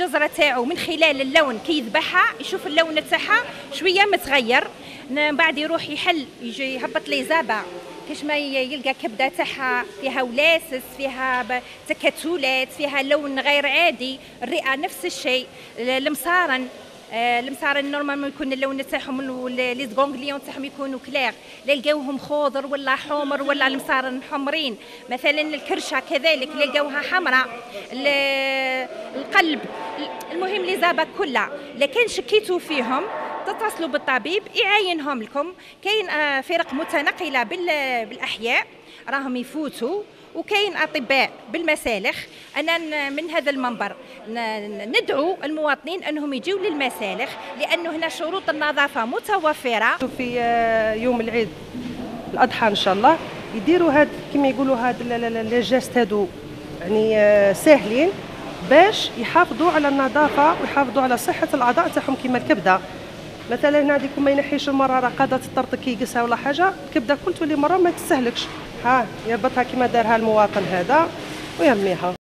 الجزرة تاعو من خلال اللون كي يذبحها يشوف اللون تاعها شوية متغير. من بعد يروح يحل يجي يهبط les abats كاش ما يلقى كبدة تاعها فيها ولاسس فيها تكتلات فيها لون غير عادي. الرئة نفس الشيء المصارن. آه، المصارن normalement يكون اللون تاعهم les ganglions تاعهم يكونوا clairs. لقاوهم خضر ولا حمر ولا المصارن حمرين مثلا الكرشة كذلك لقاوها حمراء. القلب. المهم لي زابا كلها. لكن شكيتوا فيهم تتصلوا بالطبيب يعاينهم لكم. كاين آه، فرق متنقلة بالأحياء. راهم يفوتوا. وكاين أطباء بالمسالخ أنا من هذا المنبر. ندعو المواطنين أنهم يجيوا للمسالخ لأنه هنا شروط النظافة متوفرة. في آه، يوم العيد الأضحى إن شاء الله يديروا هاد كما يقولوا هاد لي جيست هادو يعني آه، ساهلين باش يحافظوا على النظافة ويحافظوا على صحة الأعضاء تاعهم كما الكبدة. مثلا هنا هذيك ما ينحيش المراره قاعدة تطرطق يقسها ولا حاجة الكبدة كل تولي مرة ما تستهلكش ها يربطها كما دارها المواطن هذا ويرميها